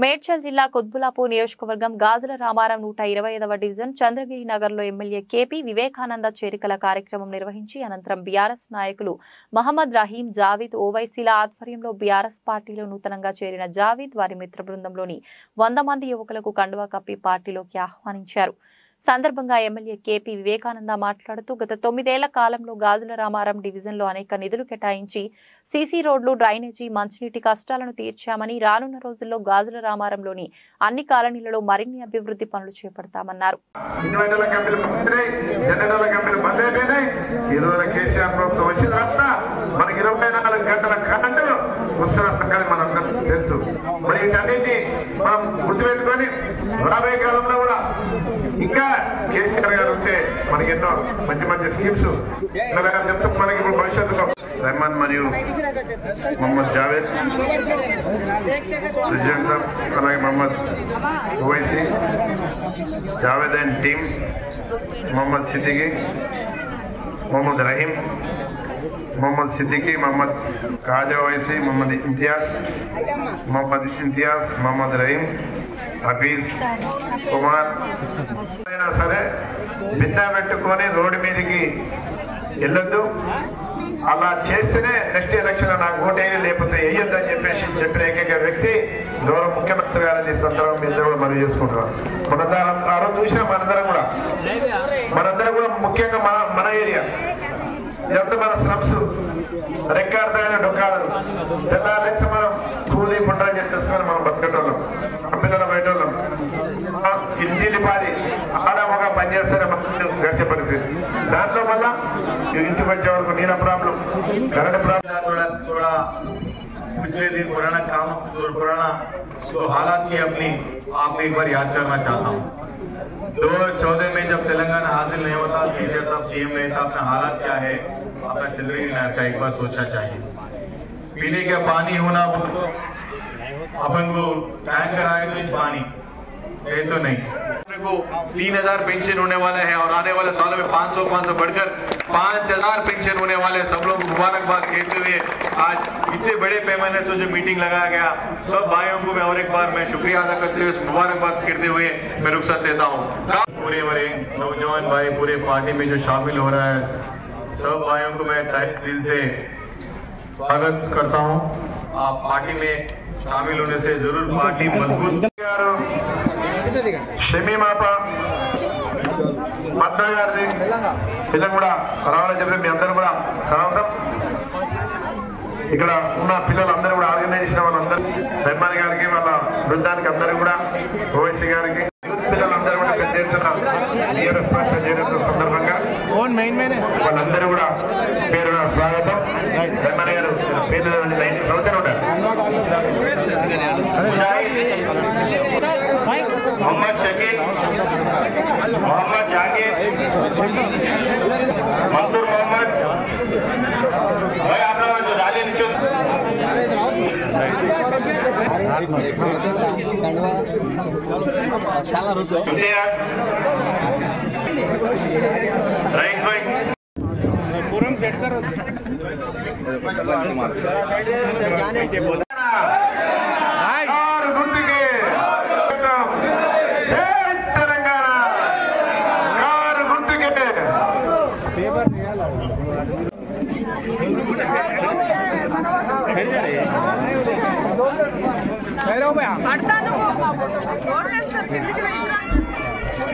మేడ్చల్ జిల్లా కొద్బులాపూర్ నియోజకవర్గం గాజుల రామారం నూట ఇరవై ఐదవ డివిజన్ చంద్రగిరి నగర్లో ఎమ్మెల్యే కేపీ వివేకానంద చేరికల కార్యక్రమం నిర్వహించి అనంతరం బీఆర్ఎస్ నాయకులు మహమ్మద్ రహీం జావీద్ ఓవైసీల ఆధ్వర్యంలో బీఆర్ఎస్ పార్టీలో నూతనంగా చేరిన జావీద్ వారి మిత్ర బృందంలోని వంద మంది యువకులకు కండువా కప్పి పార్టీలోకి ఆహ్వానించారు. సందర్భంగా ఎమ్మెల్యే కేపీ వివేకానంద మాట్లాడుతూ గత తొమ్మిదేళ్ళ కాలంలో గాజుల రామారం డివిజన్లో అనేక నిధులు కేటాయించి సీసీ రోడ్లు డ్రైనేజీ మంచినీటి కష్టాలను తీర్చామని రానున్న రోజుల్లో గాజుల రామారంలోని అన్ని కాలనీలలో మరిన్ని అభివృద్ధి పనులు చేపడతామన్నారు. మనకి ఇరవై నాలుగు గంటల కరెంట్ వస్తున్న సంగతి మనందరం తెలుసు. మరి వీటన్నిటిని మనం గుర్తుపెట్టుకొని రాబోయే కాలంలో కూడా ఇంకా కేసీఆర్ గారు ఉంటే మనకి ఎన్నో మంచి మంచి స్కీమ్స్ చెప్తే మనకి ఇప్పుడు భవిష్యత్తులో. రెహమాన్ మరియు మొహమ్మద్ జావేద్ ప్రెసిడెంట్ సాబ్ అలాగే మొహమ్మద్ ఓవైసీ జావేద్ అండ్ టీమ్ మొహమ్మద్ సిద్దికి మొహమ్మద్ రహీం మొహమ్మద్ సిద్దికి మొహమ్మద్ కాజా ఓవైసీ మొహమ్మద్ ఇంతియాజ్ మొహమ్మద్ ఇంతియాజ్ మొహమ్మద్ రహీం హఫీజ్ కుమార్. అయినా సరే బిందా పెట్టుకొని రోడ్డు మీదకి వెళ్ళొద్దు. అలా చేస్తేనే నెక్స్ట్ ఎలక్షన్ నాకు ఓటు వేయాలి లేకపోతే వేయొద్దని చెప్పేసి చెప్పిన ఏకైక వ్యక్తి గౌరవ ముఖ్యమంత్రి గారిని సందర్భం మీ ఇద్దరు కూడా మనం చేసుకుంటున్నాం మన దా- ఆ రోజు చూసిన మనందరం కూడా. మనందరం కూడా ముఖ్యంగా మన మన ఏరియా. ఎంత మన స్నప్స్ రికార్డ్ అయిన డొక్కాలు తెల్లారి మనం కూలి పుండ్రని చేసుకొని మనం బతికేటోళ్ళం. పిల్లల బయటోళ్ళం. ఇంటిని పాది ఆడమగా పనిచేస్తేనే మనం గడిచే పరిస్థితి. దాంట్లో వల్ల ఇంటికి వచ్చే వరకు నీళ్ళ ప్రాబ్లం కరెంట్ ప్రాబ్లం. కూడా पिछले दिन पुराना काम, पुराना हालात की अपनी, आपको एक बार याद करना चाहता हूँ। दो चौदह में जब तेलंगाना हासिल नहीं होता सीधे साहब सीएम नहीं था, अपना हालात क्या है अपना नहर का एक बार सोचना चाहिए। पीने का पानी होना अपन को टैंकर आए तो पानी, ये तो नहीं। को तीन हज़ार पेंशन होने वाले हैं और आने वाले सालों में पाँच सौ पाँच सौ बढ़कर पाँच हज़ार पेंशन होने वाले। सब लोग मुबारकबाद कहते हुए आज इतने बड़े पैमाने से जो मीटिंग लगाया गया, सब भाइयों को मैं और एक बार मैं शुक्रिया अदा करते हुए मुबारकबाद करते हुए मैं रुखसत देता हूँ पूरे बड़े नौजवान भाई, पूरे पार्टी में जो शामिल हो रहा है, सब भाइयों को मैं दिल से स्वागत करता हूँ आप पार्टी में शामिल होने से जरूर पार्टी मजबूत గారు షమీమాప మద్దా గారిని పిల్లలు కూడా రావాలని చెప్పి మీ అందరూ కూడా స్వాగతం ఇక్కడ ఉన్న పిల్లలందరూ కూడా ఆర్గనైజ్ చేసిన వాళ్ళందరూ రెహమాన్ గారికి వాళ్ళ బృందానికి అందరూ కూడా ఓవైసీ గారికి పర్యటన దీవరస్పర్శ దినోత్సవ సందర్భంగా కూడా పేరు స్వాగతం. రమణ గారు మొహమ్మద్ షకీల్ మొహమ్మద్ జాకీర్. शाला होतो राईट बाईट ಸೈರೋ ಭಯ ಅಡ್ತಾನು ಹೋಗ್ಬೋದು